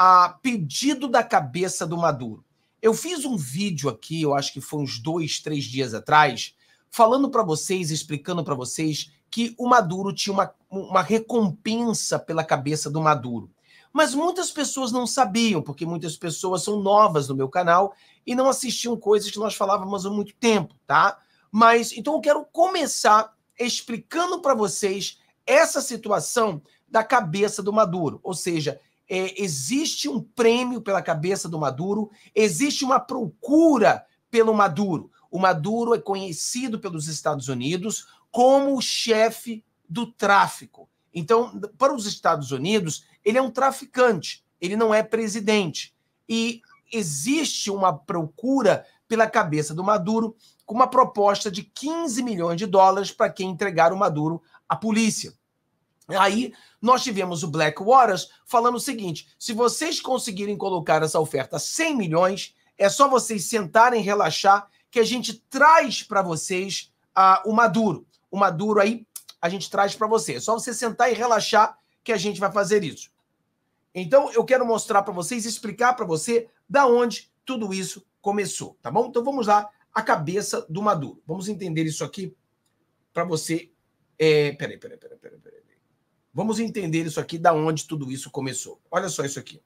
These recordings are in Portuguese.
a pedido da cabeça do Maduro. Eu fiz um vídeo aqui, eu acho que foi uns dois, três dias atrás, falando para vocês, explicando para vocês que o Maduro tinha uma, uma recompensa pela cabeça do Maduro. Mas muitas pessoas não sabiam, porque muitas pessoas são novas no meu canal e não assistiam coisas que nós falávamos há muito tempo, tá? Mas então eu quero começar explicando para vocês essa situação da cabeça do Maduro. Ou seja, é, existe um prêmio pela cabeça do Maduro, existe uma procura pelo Maduro. O Maduro é conhecido pelos Estados Unidos como o chefe do tráfico. Então, para os Estados Unidos, ele é um traficante, ele não é presidente. E existe uma procura pela cabeça do Maduro com uma proposta de 15 milhões de dólares para quem entregar o Maduro à polícia. Aí nós tivemos o Black Waters falando o seguinte: se vocês conseguirem colocar essa oferta a 100 milhões, é só vocês sentarem, relaxar, que a gente traz para vocês o Maduro. O Maduro aí a gente traz para você. É só você sentar e relaxar que a gente vai fazer isso. Então eu quero mostrar para vocês, explicar para você da onde tudo isso começou, tá bom? Então vamos lá, a cabeça do Maduro. Vamos entender isso aqui para você. É, peraí, peraí, peraí, peraí, peraí. Vamos entender isso aqui, da onde tudo isso começou. Olha só isso aqui.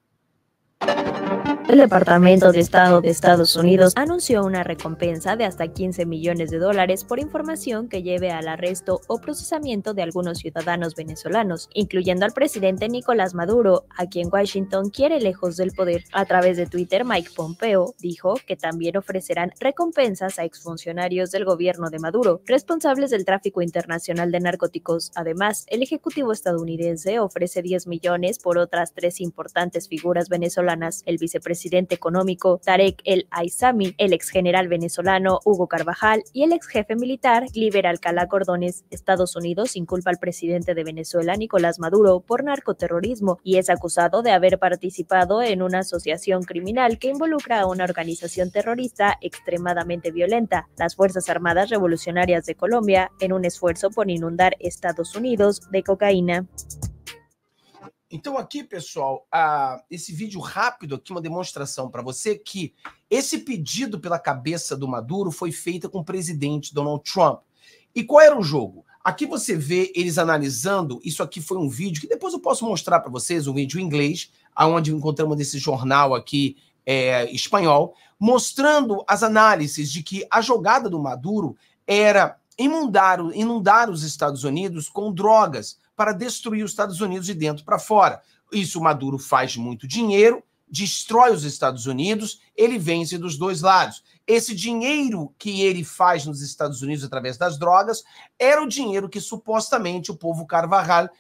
El Departamento de Estado de Estados Unidos anunció una recompensa de hasta 15 millones de dólares por información que lleve al arresto o procesamiento de algunos ciudadanos venezolanos, incluyendo al presidente Nicolás Maduro, a quien Washington quiere lejos del poder. A través de Twitter, Mike Pompeo dijo que también ofrecerán recompensas a exfuncionarios del gobierno de Maduro, responsables del tráfico internacional de narcóticos. Además, el Ejecutivo estadounidense ofrece 10 millones por otras tres importantes figuras venezolanas, el vicepresidente presidente económico Tarek El Aizami, el ex general venezolano Hugo Carvajal y el ex jefe militar Liber Alcalá Cordones. Estados Unidos inculpa al presidente de Venezuela Nicolás Maduro por narcoterrorismo y es acusado de haber participado en una asociación criminal que involucra a una organización terrorista extremadamente violenta, las Fuerzas Armadas Revolucionarias de Colombia, en un esfuerzo por inundar Estados Unidos de cocaína. Então, aqui, pessoal, esse vídeo rápido aqui, uma demonstração para você que esse pedido pela cabeça do Maduro foi feito com o presidente Donald Trump. E qual era o jogo? Aqui você vê eles analisando. Isso aqui foi um vídeo que depois eu posso mostrar para vocês, um vídeo em inglês, aonde encontramos esse jornal aqui é, espanhol, mostrando as análises de que a jogada do Maduro era inundar, inundar os Estados Unidos com drogas para destruir os Estados Unidos de dentro para fora. Isso Maduro faz muito dinheiro, destrói os Estados Unidos, ele vence dos dois lados. Esse dinheiro que ele faz nos Estados Unidos através das drogas era o dinheiro que supostamente o povo Carvajal,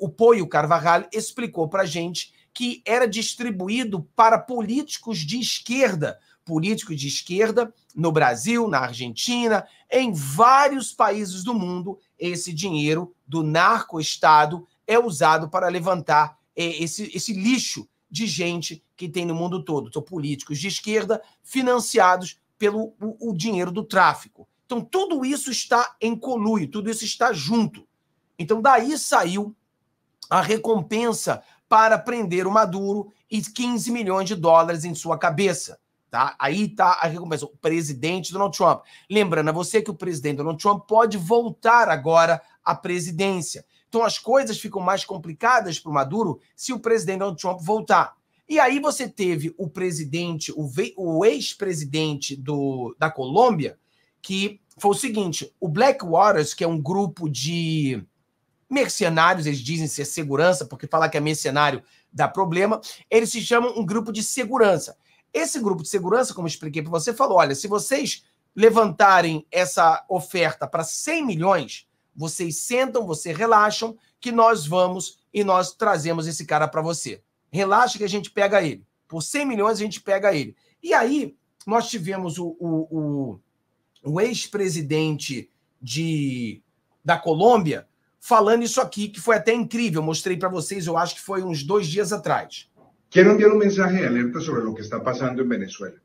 o Poio Carvajal, explicou para a gente que era distribuído para políticos de esquerda, políticos de esquerda no Brasil, na Argentina, em vários países do mundo, esse dinheiro do narco-estado é usado para levantar é, esse, esse lixo de gente que tem no mundo todo. São políticos de esquerda financiados pelo o, o dinheiro do tráfico. Então, tudo isso está em conluio, tudo isso está junto. Então, daí saiu a recompensa para prender o Maduro e 15 milhões de dólares em sua cabeça. Tá? Aí está a recompensa. O presidente Donald Trump. Lembrando a você que o presidente Donald Trump pode voltar agora à presidência. Então as coisas ficam mais complicadas para o Maduro se o presidente Donald Trump voltar. E aí você teve o presidente, o, o ex-presidente da Colômbia, que foi o seguinte: o Blackwaters, que é um grupo de mercenários, eles dizem ser segurança, porque falar que é mercenário dá problema, eles se chamam um grupo de segurança. Esse grupo de segurança, como expliquei para você, falou: olha, se vocês levantarem essa oferta para 100 milhões, vocês sentam, vocês relaxam, que nós vamos e nós trazemos esse cara para você. Relaxa que a gente pega ele. Por 100 milhões a gente pega ele. E aí nós tivemos o, o, o, o ex-presidente de da Colômbia falando isso aqui, que foi até incrível. Eu mostrei para vocês, eu acho que foi uns dois dias atrás. Quiero enviar un mensaje de alerta sobre lo que está pasando en Venezuela.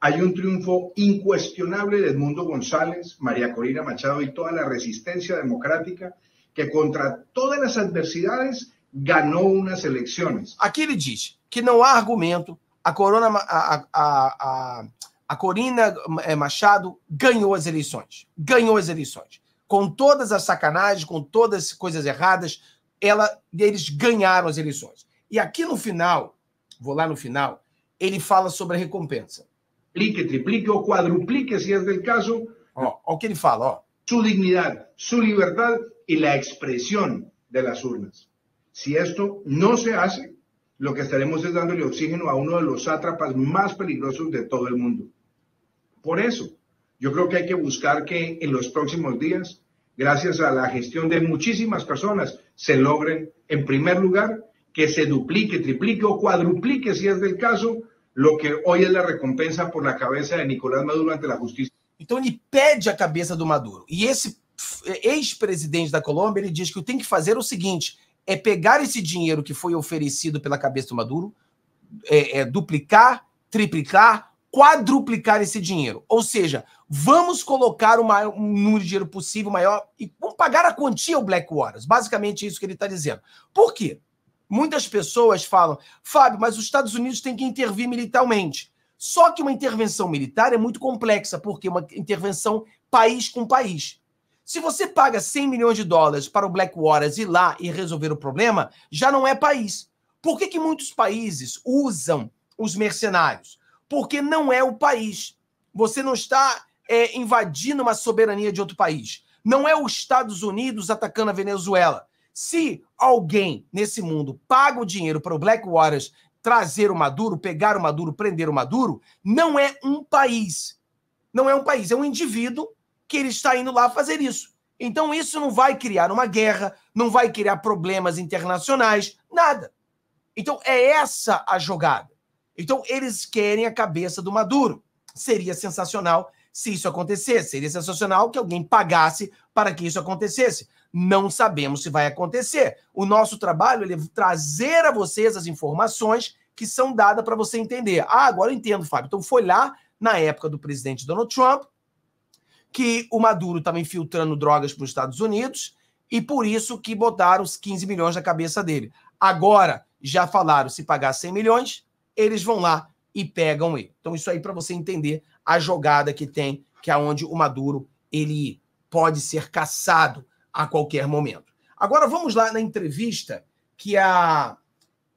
Hay un triunfo incuestionable de Edmundo González, María Corina Machado y toda la resistencia democrática que contra todas las adversidades ganó unas elecciones. Aqui ele diz que não há argumento, a Corona, a, a, a, a Corina eh, Machado ganhou as eleições. Ganhou as eleições. Com todas as sacanagens, com todas as coisas erradas, ela, eles ganharam as eleições. E aqui no final, vou lá no final, ele fala sobre a recompensa. Triplique, triplique o quadruplique, si es del caso, Ó, ó o que ele fala, ó. su dignidad, su libertad y la expresión de las urnas. Si esto no se hace, lo que estaremos es dándole oxígeno a uno de los sátrapas más peligrosos de todo el mundo. Por eso, yo creo que hay que buscar que en los próximos días, gracias a la gestión de muchísimas personas, se logren, en primer lugar, que se duplique, triplique o cuadruplique, si es del caso, lo que hoy es la recompensa por la cabeza de Nicolás Maduro ante la justicia. Então ele pede a cabeça do Maduro. E esse ex-presidente da Colômbia, ele diz que o que tem que fazer é o seguinte, é pegar esse dinheiro que foi oferecido pela cabeça do Maduro, é, é duplicar, triplicar, quadruplicar esse dinheiro. Ou seja, vamos colocar o maior, um número de dinheiro possível maior e vamos pagar a quantia ao Blackwater. Basicamente isso que ele está dizendo. Por quê? Muitas pessoas falam, Fábio, mas os Estados Unidos têm que intervir militarmente. Só que uma intervenção militar é muito complexa, porque é uma intervenção país com país. Se você paga 100 milhões de dólares para o Blackwater ir lá e resolver o problema, já não é país. Por que, que muitos países usam os mercenários? Porque não é o país. Você não está é, invadindo uma soberania de outro país. Não é os Estados Unidos atacando a Venezuela. Se alguém nesse mundo paga o dinheiro para o Blackwater trazer o Maduro, pegar o Maduro, prender o Maduro, não é um país. Não é um país, é um indivíduo que ele está indo lá fazer isso. Então isso não vai criar uma guerra, não vai criar problemas internacionais, nada. Então é essa a jogada. Então eles querem a cabeça do Maduro. Seria sensacional se isso acontecesse. Seria sensacional que alguém pagasse para que isso acontecesse. Não sabemos se vai acontecer. O nosso trabalho é trazer a vocês as informações que são dadas para você entender. Ah, agora eu entendo, Fábio. Então foi lá na época do presidente Donald Trump que o Maduro estava infiltrando drogas para os Estados Unidos e por isso que botaram os 15 milhões na cabeça dele. Agora já falaram se pagar 100 milhões, eles vão lá e pegam ele. Então isso aí para você entender a jogada que tem, que é onde o Maduro ele pode ser caçado a qualquer momento. Agora vamos lá na entrevista que a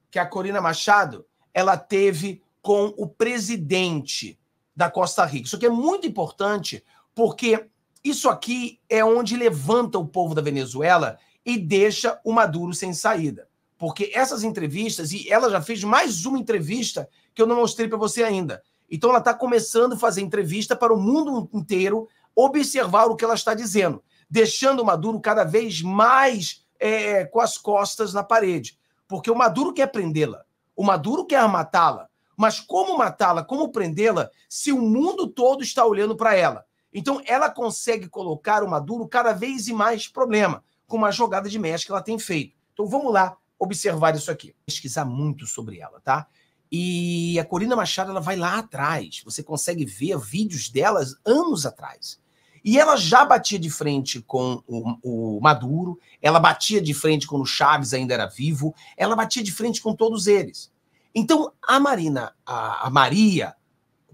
que a Corina Machado ela teve com o presidente da Costa Rica. Isso aqui é muito importante porque isso aqui é onde levanta o povo da Venezuela e deixa o Maduro sem saída. Porque essas entrevistas, e ela já fez mais uma entrevista que eu não mostrei para você ainda. Então ela está começando a fazer entrevista para o mundo inteiro observar o que ela está dizendo, deixando o Maduro cada vez mais é, com as costas na parede. Porque o Maduro quer prendê-la, o Maduro quer matá-la. Mas como matá-la, como prendê-la, se o mundo todo está olhando para ela? Então ela consegue colocar o Maduro cada vez em mais problema, com uma jogada de mestre que ela tem feito. Então vamos lá observar isso aqui. Pesquisar muito sobre ela, tá? E a Corina Machado ela vai lá atrás. Você consegue ver vídeos delas anos atrás. E ela já batia de frente com o, o, Maduro, ela batia de frente quando o Chaves ainda era vivo, ela batia de frente com todos eles. Então, a Marina, a, a Maria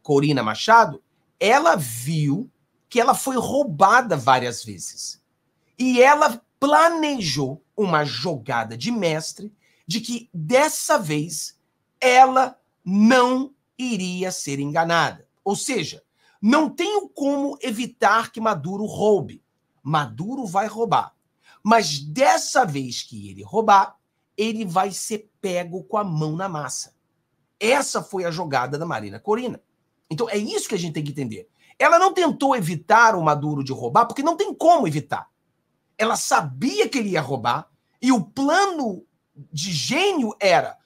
Corina Machado, ela viu que ela foi roubada várias vezes. E ela planejou uma jogada de mestre de que dessa vez ela não iria ser enganada. Ou seja, não tenho como evitar que Maduro roube. Maduro vai roubar. Mas dessa vez que ele roubar, ele vai ser pego com a mão na massa. Essa foi a jogada da Marina Corina. Então é isso que a gente tem que entender. Ela não tentou evitar o Maduro de roubar, porque não tem como evitar. Ela sabia que ele ia roubar, e o plano de gênio era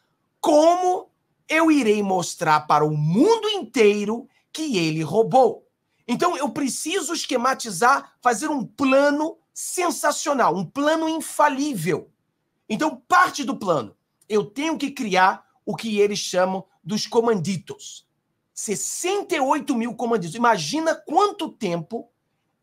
como eu irei mostrar para o mundo inteiro que ele roubou. Então eu preciso esquematizar, fazer um plano sensacional, um plano infalível. Então, parte do plano, eu tenho que criar o que eles chamam dos comanditos. 68 mil comanditos. Imagina quanto tempo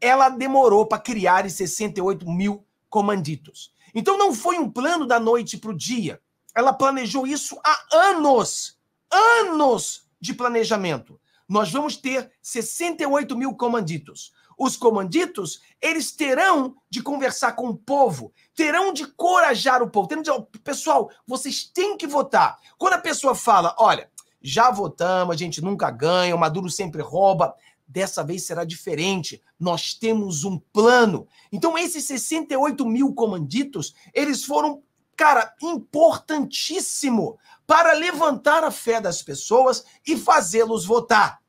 ela demorou para criar esses 68 mil comanditos. Então não foi um plano da noite para o dia. Ela planejou isso há anos. Anos de planejamento. Nós vamos ter 68 mil comanditos. Os comanditos, eles terão de conversar com o povo, terão de corajar o povo, terão de dizer, pessoal, vocês têm que votar. Quando a pessoa fala, olha, já votamos, a gente nunca ganha, o Maduro sempre rouba, dessa vez será diferente. Nós temos um plano. Então, esses 68 mil comanditos, eles foram, cara, importantíssimo para levantar a fé das pessoas e fazê-los votar.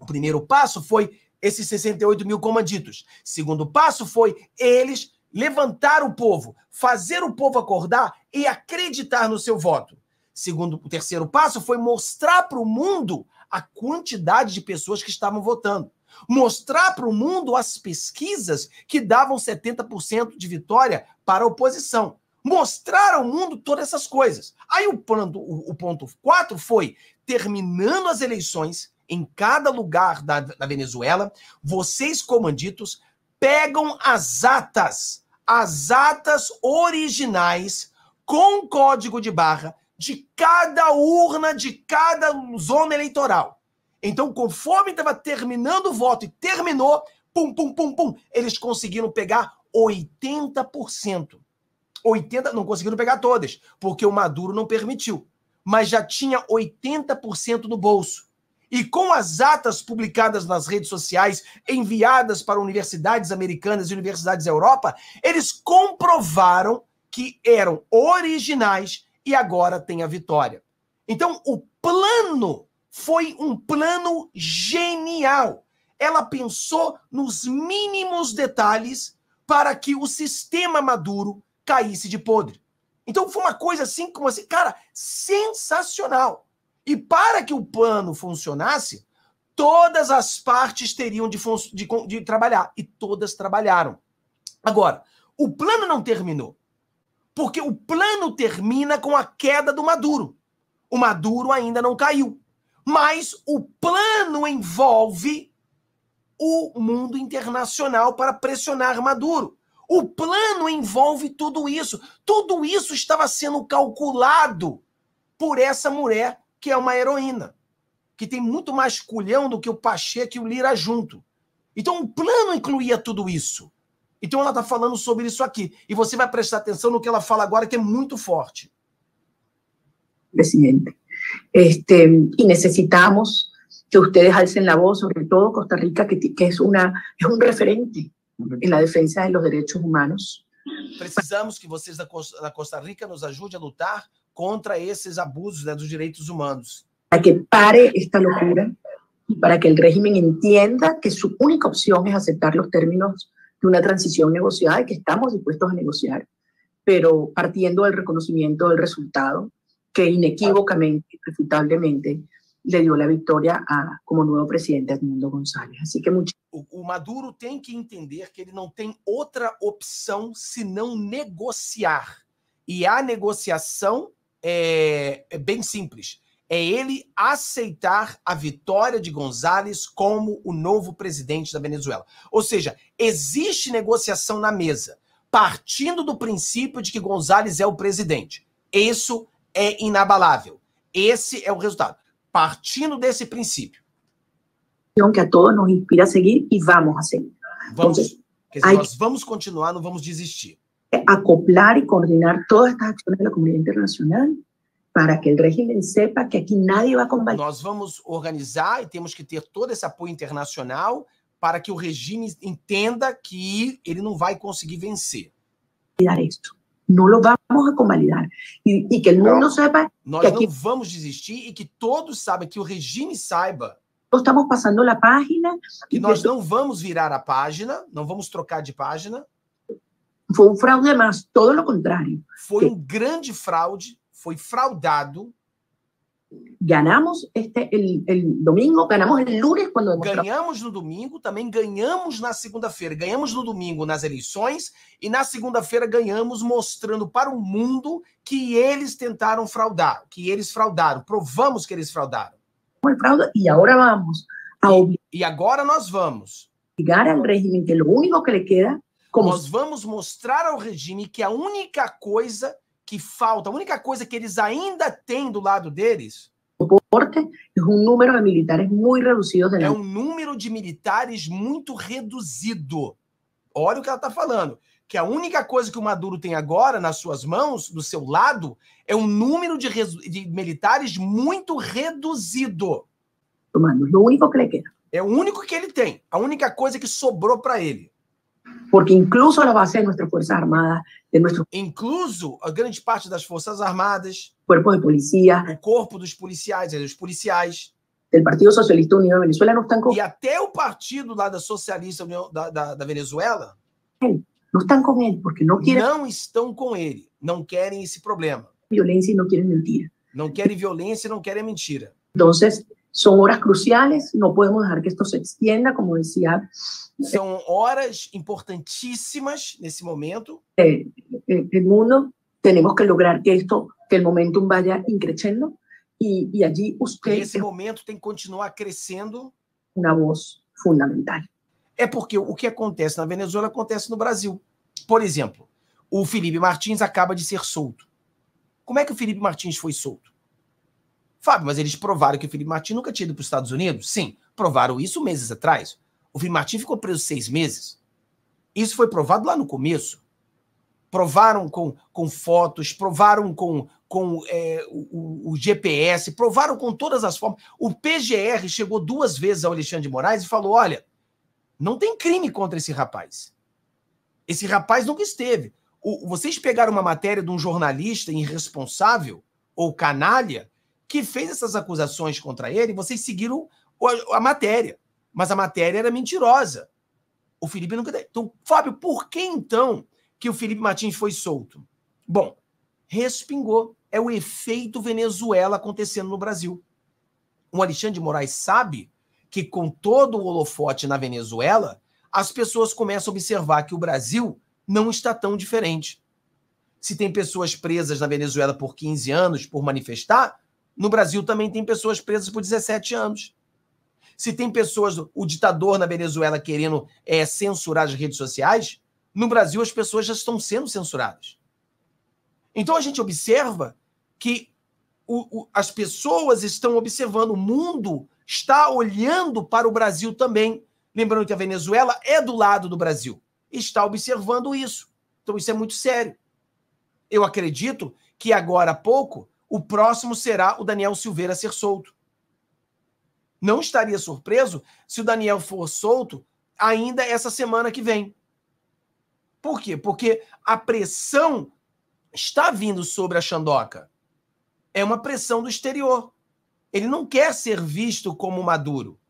O primeiro passo foi esses 68 mil comanditos. Segundo passo foi eles levantar o povo, fazer o povo acordar e acreditar no seu voto. Segundo, o terceiro passo foi mostrar para o mundo a quantidade de pessoas que estavam votando. Mostrar para o mundo as pesquisas que davam 70% de vitória para a oposição. Mostrar ao mundo todas essas coisas. Aí o ponto, o, o ponto 4 foi terminando as eleições em cada lugar da, da Venezuela, vocês, comanditos, pegam as atas, as atas originais com código de barra de cada urna, de cada zona eleitoral. Então, conforme estava terminando o voto e terminou, pum, pum, pum, pum, eles conseguiram pegar 80%. 80, não conseguiram pegar todas, porque o Maduro não permitiu. Mas já tinha 80% no bolso. E com as atas publicadas nas redes sociais, enviadas para universidades americanas e universidades da Europa, eles comprovaram que eram originais e agora tem a vitória. Então, o plano foi um plano genial. Ela pensou nos mínimos detalhes para que o sistema Maduro caísse de podre. Então foi uma coisa assim como assim, cara, sensacional. E para que o plano funcionasse, todas as partes teriam de, de, de trabalhar. E todas trabalharam. Agora, o plano não terminou. Porque o plano termina com a queda do Maduro. O Maduro ainda não caiu. Mas o plano envolve o mundo internacional para pressionar Maduro. O plano envolve tudo isso. Tudo isso estava sendo calculado por essa mulher que é uma heroína, que tem muito mais culhão do que o Pacheco e o Lira junto. Então o plano incluía tudo isso. Então ela está falando sobre isso aqui. E você vai prestar atenção no que ela fala agora, que é muito forte. Presidente, este, y necesitamos que ustedes alcen la voz, sobre todo Costa Rica, que, que es, una, es un referente en la defensa de los derechos humanos. Precisamos que vocês da Costa Rica nos ajudem a lutar contra esses abusos né, dos direitos humanos. Para que pare esta locura y para que el régimen entienda que su única opción es aceptar los términos de una transición negociada y que estamos dispuestos a negociar, pero partiendo del reconocimiento del resultado que inequívocamente, irrefutablemente, le dio la victoria a, como nuevo presidente Edmundo González. Así que mucho... o, o Maduro tem que entender que ele não tem outra opção senão negociar. E a negociação é, é bem simples. É ele aceitar a vitória de González como o novo presidente da Venezuela. Ou seja, existe negociação na mesa, partindo do princípio de que González é o presidente. Isso é inabalável. Esse é o resultado. Partindo desse princípio. Que a todos nos inspira a seguir e vamos a seguir. Vamos, nós vamos continuar, não vamos desistir. Acoplar y coordinar todas estas acciones de la comunidad internacional para que el régimen sepa que aquí nadie va a combatir. Nós vamos organizar e temos que ter todo esse apoio internacional para que o regime entenda que ele não vai conseguir vencer. Esto. No lo vamos a convalidar. Y, y que el mundo não, sepa nós que não aquí vamos desistir e que todos saibam, que o regime saiba estamos pasando la página. que y nós que não vamos virar a página, não vamos trocar de página. Fue un fraude más, todo lo contrario. Foi um grande fraude, foi fraudado. Ganamos este, el, el domingo, ganamos el lunes demostramos. Ganhamos no domingo, também ganhamos na segunda-feira. Ganhamos no domingo nas eleições e na segunda-feira ganhamos mostrando para o mundo que eles tentaram fraudar, que eles fraudaram. Provamos que eles fraudaram. el fraude y ahora vamos a E, e agora nós vamos obligar al régimen que lo único que le queda Como... Nós vamos mostrar ao regime que a única coisa que falta, a única coisa que eles ainda têm do lado deles é um número de militares muito reduzido. É um número de militares muito reduzido. Olha o que ela está falando. Que a única coisa que o Maduro tem agora nas suas mãos, do seu lado, é um número de, de militares muito reduzido. Mano, o único que ele quer. É o único que ele tem. A única coisa que sobrou para ele. Porque incluso a base de nossas forças armadas, de nuestro... incluso a grande parte das forças armadas, corpo de polícia, o corpo dos policiais, dos policiais, do Partido Socialista Unido de Venezuela estão com... e até o partido lá da Socialista União da, da, da Venezuela não estão com ele porque não querem não estão com ele, não querem esse problema. Violência e não querem mentira. Não querem violência e não querem mentira. Então, são horas cruciais, não podemos deixar que isto se extienda, como dizia são horas importantíssimas nesse momento. É, é, mundo temos que lograr que isto, que o momentum vaya crescendo e, e allí usted. Esse momento tem que continuar crescendo. Uma voz fundamental. É porque o que acontece na Venezuela acontece no Brasil. Por exemplo, o Felipe Martins acaba de ser solto. Como é que o Felipe Martins foi solto? Fábio, mas eles provaram que o Felipe Martins nunca tinha ido para os Estados Unidos? Sim, provaram isso meses atrás. O Felipe Martins ficou preso seis meses. Isso foi provado lá no começo. Provaram com, com fotos, provaram com, com é, o, o, GPS, provaram com todas as formas. O PGR chegou duas vezes ao Alexandre de Moraes e falou: olha, não tem crime contra esse rapaz. Esse rapaz nunca esteve. O, vocês pegaram uma matéria de um jornalista irresponsável ou canalha que fez essas acusações contra ele, vocês seguiram a, a matéria mas a matéria era mentirosa. O Felipe nunca. Então, Fábio, por que então que o Felipe Martins foi solto? Bom, respingou. É o efeito Venezuela acontecendo no Brasil. O Alexandre de Moraes sabe que, com todo o holofote na Venezuela, as pessoas começam a observar que o Brasil não está tão diferente. Se tem pessoas presas na Venezuela por 15 anos por manifestar, no Brasil também tem pessoas presas por 17 anos. Se tem pessoas, o ditador na Venezuela querendo é, censurar as redes sociais, no Brasil as pessoas já estão sendo censuradas. Então a gente observa que o, o, as pessoas estão observando, o mundo está olhando para o Brasil também. Lembrando que a Venezuela é do lado do Brasil. Está observando isso. Então isso é muito sério. Eu acredito que agora há pouco o próximo será o Daniel Silveira ser solto. Não estaria surpreso se o Daniel for solto ainda essa semana que vem. Por quê? Porque a pressão está vindo sobre a Xandoca. É uma pressão do exterior. Ele não quer ser visto como Maduro.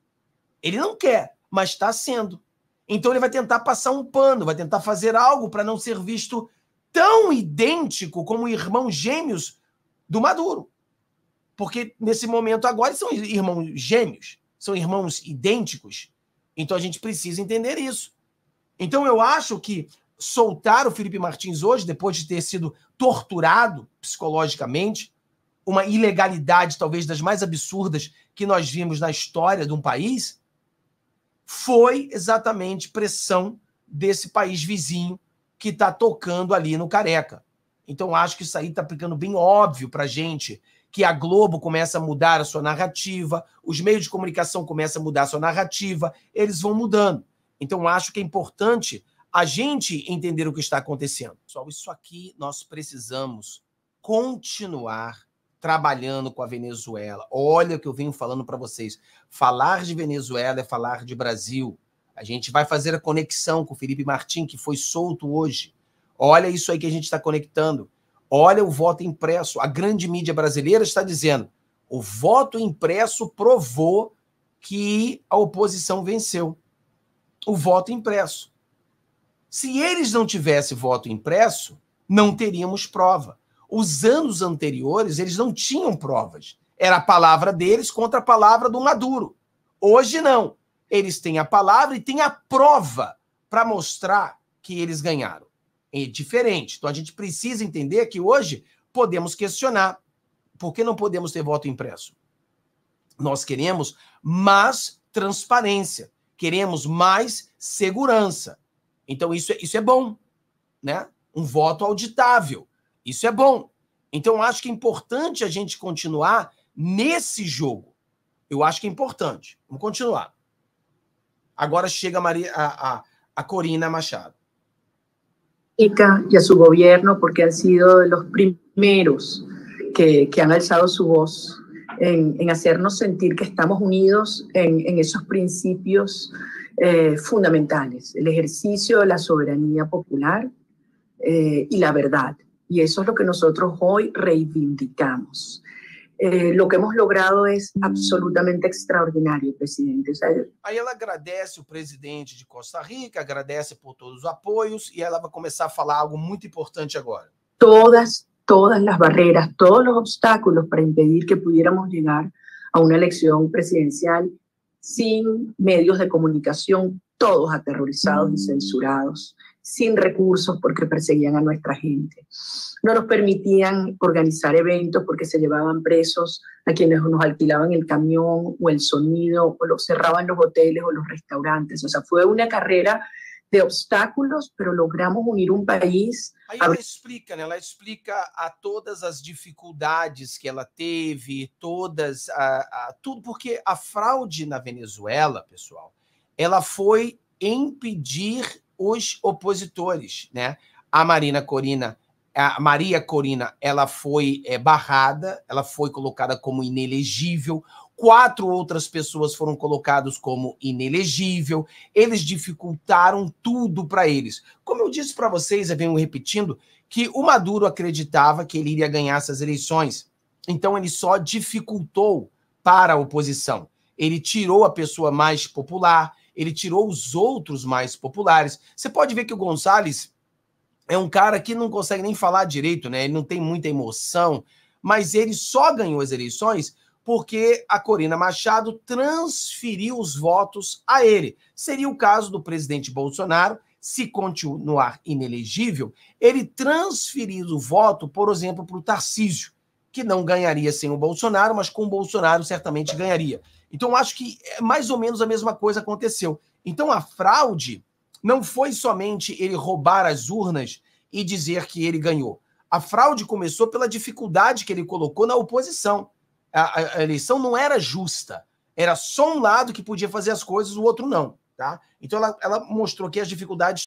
Ele não quer, mas está sendo. Então ele vai tentar passar um pano, vai tentar fazer algo para não ser visto tão idêntico como irmãos gêmeos do Maduro. Porque nesse momento agora são irmãos gêmeos, são irmãos idênticos. Então a gente precisa entender isso. Então eu acho que soltar o Felipe Martins hoje, depois de ter sido torturado psicologicamente, uma ilegalidade talvez das mais absurdas que nós vimos na história de um país, foi exatamente pressão desse país vizinho que está tocando ali no careca. Então acho que isso aí está ficando bem óbvio para gente que a Globo começa a mudar a sua narrativa, os meios de comunicação começam a mudar a sua narrativa, eles vão mudando. Então, acho que é importante a gente entender o que está acontecendo. Pessoal, isso aqui nós precisamos continuar trabalhando com a Venezuela. Olha o que eu venho falando para vocês. Falar de Venezuela é falar de Brasil. A gente vai fazer a conexão com o Felipe Martim, que foi solto hoje. Olha isso aí que a gente está conectando. Olha o voto impresso. A grande mídia brasileira está dizendo: o voto impresso provou que a oposição venceu. O voto impresso. Se eles não tivessem voto impresso, não teríamos prova. Os anos anteriores, eles não tinham provas. Era a palavra deles contra a palavra do Maduro. Hoje não. Eles têm a palavra e têm a prova para mostrar que eles ganharam é diferente. Então a gente precisa entender que hoje podemos questionar por que não podemos ter voto impresso. Nós queremos mais transparência, queremos mais segurança. Então isso, é, isso é bom, né? Um voto auditável. Isso é bom. Então acho que é importante a gente continuar nesse jogo. Eu acho que é importante. Vamos continuar. Agora chega a, Maria, a, a, a Corina Machado. Y a su gobierno porque han sido de los primeros que, que han alzado su voz en, en, hacernos sentir que estamos unidos en, en esos principios eh, fundamentales, el ejercicio de la soberanía popular eh, y la verdad. Y eso es lo que nosotros hoy reivindicamos. Eh, lo que hemos logrado es absolutamente extraordinario, presidente. Aí ela agradece o presidente de Costa Rica, agradece por todos os apoios e ela vai começar a falar algo muito importante agora. Todas, todas las barreras, todos los obstáculos para impedir que pudiéramos llegar a una elección presidencial sin medios de comunicación, todos aterrorizados y censurados, sin recursos porque perseguían a nuestra gente. No nos permitían organizar eventos porque se llevaban presos a quienes nos alquilaban el camión o el sonido o los cerraban los hoteles o los restaurantes. O sea, fue una carrera de obstáculos, pero logramos unir um país. Aí ela explica, né? Ela explica a todas as dificuldades que ela teve, todas, a, a, tudo, porque a fraude na Venezuela, pessoal, ela foi impedir os opositores, né? A Marina Corina, a Maria Corina, ela foi é, barrada, ela foi colocada como inelegível. Quatro outras pessoas foram colocadas como inelegível. Eles dificultaram tudo para eles. Como eu disse para vocês, eu venho repetindo, que o Maduro acreditava que ele iria ganhar essas eleições. Então ele só dificultou para a oposição. Ele tirou a pessoa mais popular, ele tirou os outros mais populares. Você pode ver que o Gonçalves é um cara que não consegue nem falar direito, né? Ele não tem muita emoção, mas ele só ganhou as eleições porque a Corina Machado transferiu os votos a ele. Seria o caso do presidente Bolsonaro, se continuar inelegível, ele transferir o voto, por exemplo, para o Tarcísio, que não ganharia sem o Bolsonaro, mas com o Bolsonaro certamente ganharia. Então, acho que é mais ou menos a mesma coisa aconteceu. Então, a fraude não foi somente ele roubar as urnas e dizer que ele ganhou. A fraude começou pela dificuldade que ele colocou na oposição. A, a eleição não era justa. Era só um lado que podia fazer as coisas, o outro não. Tá? Então, ela, ela mostrou que as dificuldades